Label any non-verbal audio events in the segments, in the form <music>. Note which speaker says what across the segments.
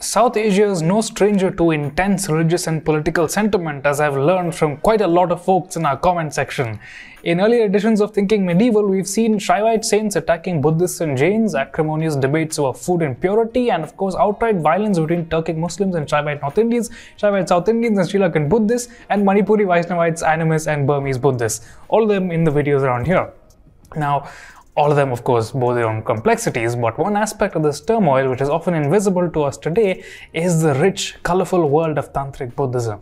Speaker 1: South Asia is no stranger to intense religious and political sentiment, as I've learned from quite a lot of folks in our comment section. In earlier editions of Thinking Medieval, we've seen Shaivite saints attacking Buddhists and Jains, acrimonious debates over food and purity, and of course, outright violence between Turkic Muslims and Shaivite North Indians, Shaivite South Indians and Sri Lankan Buddhists, and Manipuri Vaishnavites, animists, and Burmese Buddhists. All of them in the videos around here. Now, all of them, of course, bore their own complexities, but one aspect of this turmoil, which is often invisible to us today, is the rich, colorful world of Tantric Buddhism.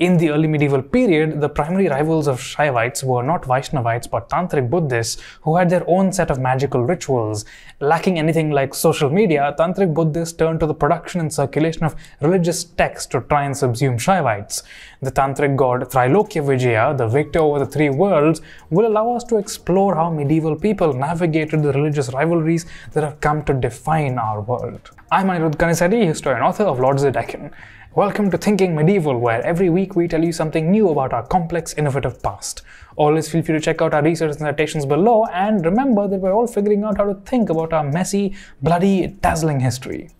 Speaker 1: In the early medieval period, the primary rivals of Shaivites were not Vaishnavites but Tantric Buddhists who had their own set of magical rituals. Lacking anything like social media, Tantric Buddhists turned to the production and circulation of religious texts to try and subsume Shaivites. The Tantric god Trailokyavijaya, the victor over the three worlds, will allow us to explore how medieval people navigated the religious rivalries that have come to define our world. I'm Anirudh Kanisetti, historian author of Lords of Deccan. Welcome to Thinking Medieval, where every week we tell you something new about our complex, innovative past. Always feel free to check out our research and citations below, and remember that we're all figuring out how to think about our messy, bloody, dazzling history.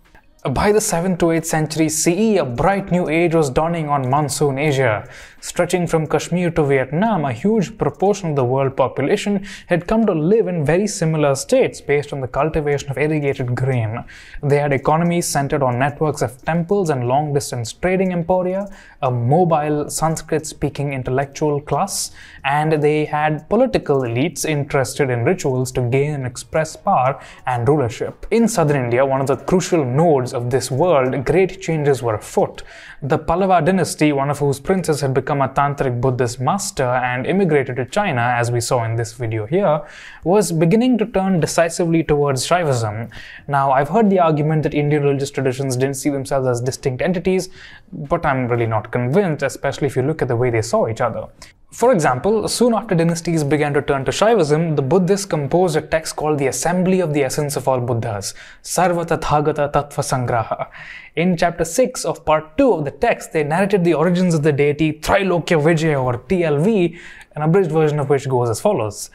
Speaker 1: By the 7th to 8th century CE, a bright new age was dawning on monsoon Asia. Stretching from Kashmir to Vietnam, a huge proportion of the world population had come to live in very similar states based on the cultivation of irrigated grain. They had economies centered on networks of temples and long distance trading emporia, a mobile Sanskrit speaking intellectual class, and they had political elites interested in rituals to gain and express power and rulership. In southern India, one of the crucial nodes of this world, great changes were afoot. The Pallava dynasty, one of whose princes had become a tantric Buddhist master and immigrated to China, as we saw in this video here, was beginning to turn decisively towards Shaivism. Now, I've heard the argument that Indian religious traditions didn't see themselves as distinct entities, but I'm really not convinced, especially if you look at the way they saw each other. For example, soon after dynasties began to turn to Shaivism, the Buddhists composed a text called the Assembly of the Essence of All Buddhas, Sarva Tathagata Tattva Sangraha. In chapter 6 of part 2 of the text, they narrated the origins of the deity Trailokyavijaya or TLV, an abridged version of which goes as follows.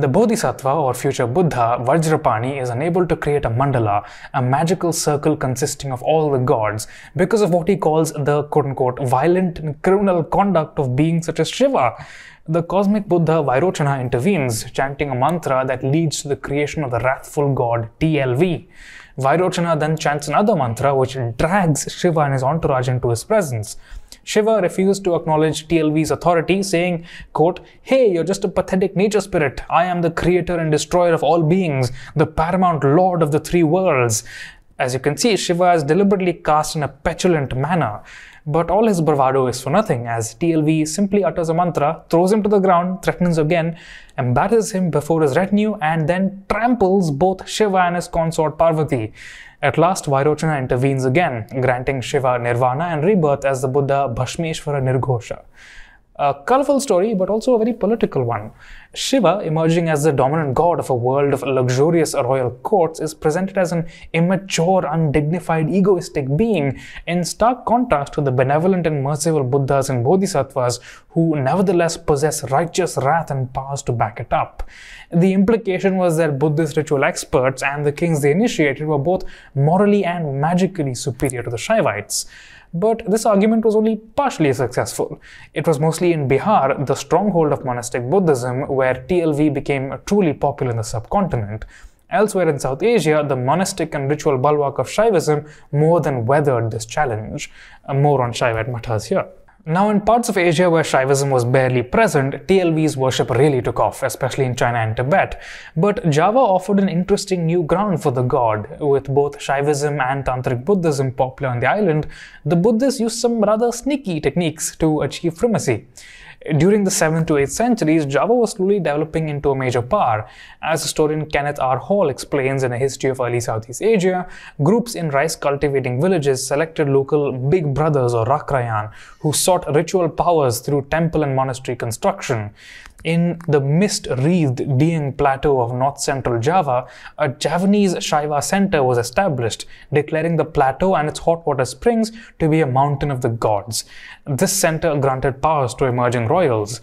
Speaker 1: The Bodhisattva or future Buddha, Vajrapani, is unable to create a mandala, a magical circle consisting of all the gods, because of what he calls the quote unquote violent and criminal conduct of beings such as Shiva. The cosmic Buddha Vairochana intervenes, chanting a mantra that leads to the creation of the wrathful god TLV. Vairochana then chants another mantra which drags Shiva and his entourage into his presence. Shiva refused to acknowledge TLV's authority, saying, quote, Hey, you're just a pathetic nature spirit. I am the creator and destroyer of all beings, the paramount lord of the three worlds. As you can see, Shiva is deliberately cast in a petulant manner. But all his bravado is for nothing, as TLV simply utters a mantra, throws him to the ground, threatens again, embarrasses him before his retinue, and then tramples both Shiva and his consort Parvati. At last, Vairochana intervenes again, granting Shiva nirvana and rebirth as the Buddha Bhasmeshwara Nirghosha. A colorful story, but also a very political one. Shiva, emerging as the dominant god of a world of luxurious royal courts, is presented as an immature, undignified, egoistic being, in stark contrast to the benevolent and merciful Buddhas and Bodhisattvas who nevertheless possess righteous wrath and powers to back it up. The implication was that Buddhist ritual experts and the kings they initiated were both morally and magically superior to the Shaivites. But this argument was only partially successful. It was mostly in Bihar, the stronghold of monastic Buddhism, where TLV became truly popular in the subcontinent. Elsewhere in South Asia, the monastic and ritual bulwark of Shaivism more than weathered this challenge. Uh, more on Shaivite matters here. Now, in parts of Asia where Shaivism was barely present, TLV's worship really took off, especially in China and Tibet. But Java offered an interesting new ground for the god. With both Shaivism and Tantric Buddhism popular on the island, the Buddhists used some rather sneaky techniques to achieve primacy. During the 7th to 8th centuries, Java was slowly developing into a major power. As historian Kenneth R. Hall explains in a history of early Southeast Asia, groups in rice cultivating villages selected local big brothers or Rakrayan who sought ritual powers through temple and monastery construction. In the mist-wreathed Dieng Plateau of north-central Java, a Javanese Shaiva center was established, declaring the plateau and its hot water springs to be a mountain of the gods. This center granted powers to emerging royals.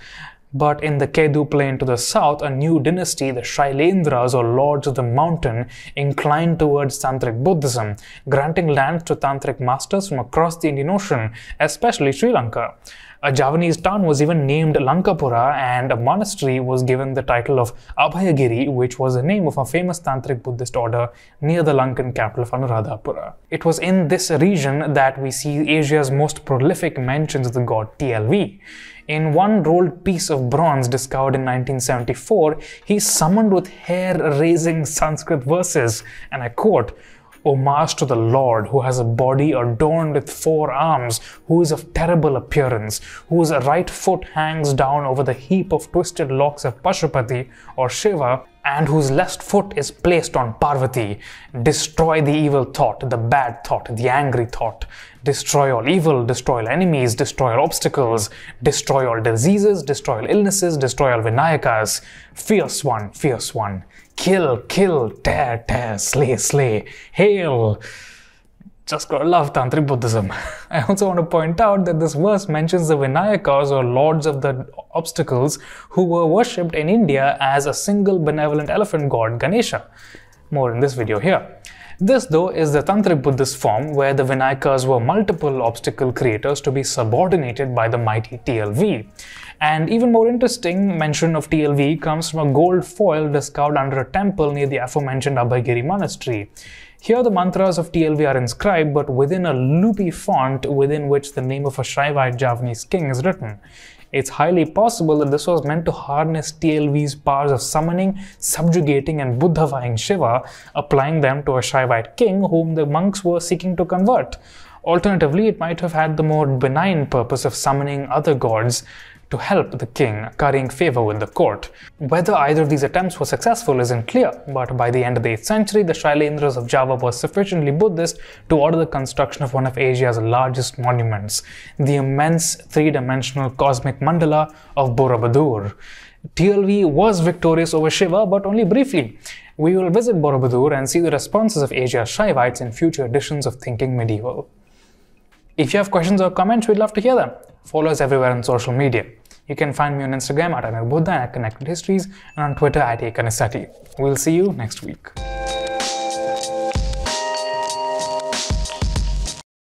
Speaker 1: But in the Kedu plain to the south, a new dynasty, the Shailendras or Lords of the Mountain, inclined towards Tantric Buddhism, granting lands to Tantric masters from across the Indian Ocean, especially Sri Lanka. A Javanese town was even named Lankapura, and a monastery was given the title of Abhayagiri, which was the name of a famous Tantric Buddhist order near the Lankan capital of Anuradhapura. It was in this region that we see Asia's most prolific mentions of the god TLV. In one rolled piece of bronze discovered in 1974, he summoned with hair-raising Sanskrit verses, and I quote, homage to the Lord, who has a body adorned with four arms, who is of terrible appearance, whose right foot hangs down over the heap of twisted locks of Pashupati or Shiva, and whose left foot is placed on Parvati. Destroy the evil thought, the bad thought, the angry thought. Destroy all evil, destroy all enemies, destroy all obstacles, destroy all diseases, destroy all illnesses, destroy all Vinayakas. Fierce one, fierce one. Kill, kill, tear, tear, slay, slay. Hail! Just gotta love Tantric Buddhism. <laughs> I also want to point out that this verse mentions the Vinayakas or lords of the obstacles who were worshipped in India as a single benevolent elephant god, Ganesha. More in this video here. This, though, is the Tantric Buddhist form where the Vinayakas were multiple obstacle creators to be subordinated by the mighty TLV. And even more interesting mention of TLV comes from a gold foil discovered under a temple near the aforementioned Abhayagiri monastery. Here the mantras of TLV are inscribed but within a loopy font within which the name of a Shaivite Javanese king is written. It's highly possible that this was meant to harness TLV's powers of summoning, subjugating and Buddhifying Shiva, applying them to a Shaivite king whom the monks were seeking to convert. Alternatively, it might have had the more benign purpose of summoning other gods to help the king, currying favor with the court. Whether either of these attempts was successful isn't clear, but by the end of the 8th century, the Shailendras of Java were sufficiently Buddhist to order the construction of one of Asia's largest monuments, the immense three-dimensional cosmic mandala of Borobudur. TLV was victorious over Shiva, but only briefly. We will visit Borobudur and see the responses of Asia's Shaivites in future editions of Thinking Medieval. If you have questions or comments, we'd love to hear them. Follow us everywhere on social media. You can find me on Instagram at Anil Buddha and at Connected Histories and on Twitter at AKanisetti. We'll see you next week.